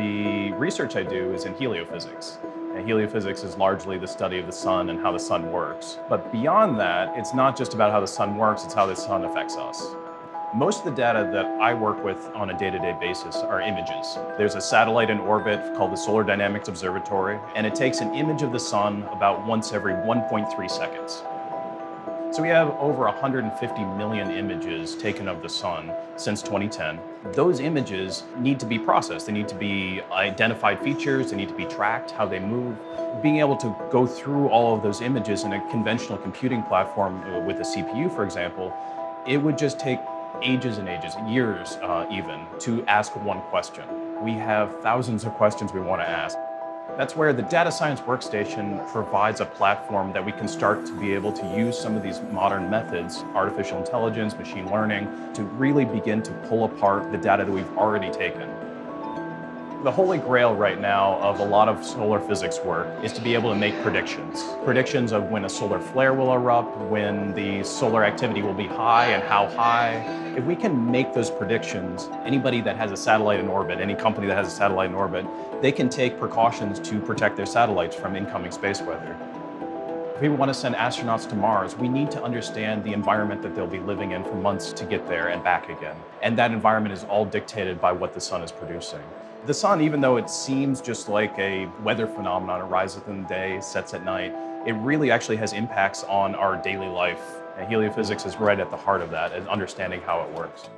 The research I do is in heliophysics. And heliophysics is largely the study of the sun and how the sun works. But beyond that, it's not just about how the sun works, it's how the sun affects us. Most of the data that I work with on a day-to-day basis are images. There's a satellite in orbit called the Solar Dynamics Observatory, and it takes an image of the sun about once every 1.3 seconds. So we have over 150 million images taken of the sun since 2010. Those images need to be processed. They need to be identified features, they need to be tracked, how they move. Being able to go through all of those images in a conventional computing platform uh, with a CPU, for example, it would just take ages and ages, years uh, even, to ask one question. We have thousands of questions we want to ask. That's where the Data Science Workstation provides a platform that we can start to be able to use some of these modern methods, artificial intelligence, machine learning, to really begin to pull apart the data that we've already taken. The holy grail right now of a lot of solar physics work is to be able to make predictions. Predictions of when a solar flare will erupt, when the solar activity will be high and how high. If we can make those predictions, anybody that has a satellite in orbit, any company that has a satellite in orbit, they can take precautions to protect their satellites from incoming space weather. If we want to send astronauts to Mars, we need to understand the environment that they'll be living in for months to get there and back again. And that environment is all dictated by what the sun is producing. The sun, even though it seems just like a weather phenomenon, it rises in the day, sets at night, it really actually has impacts on our daily life. And heliophysics is right at the heart of that and understanding how it works.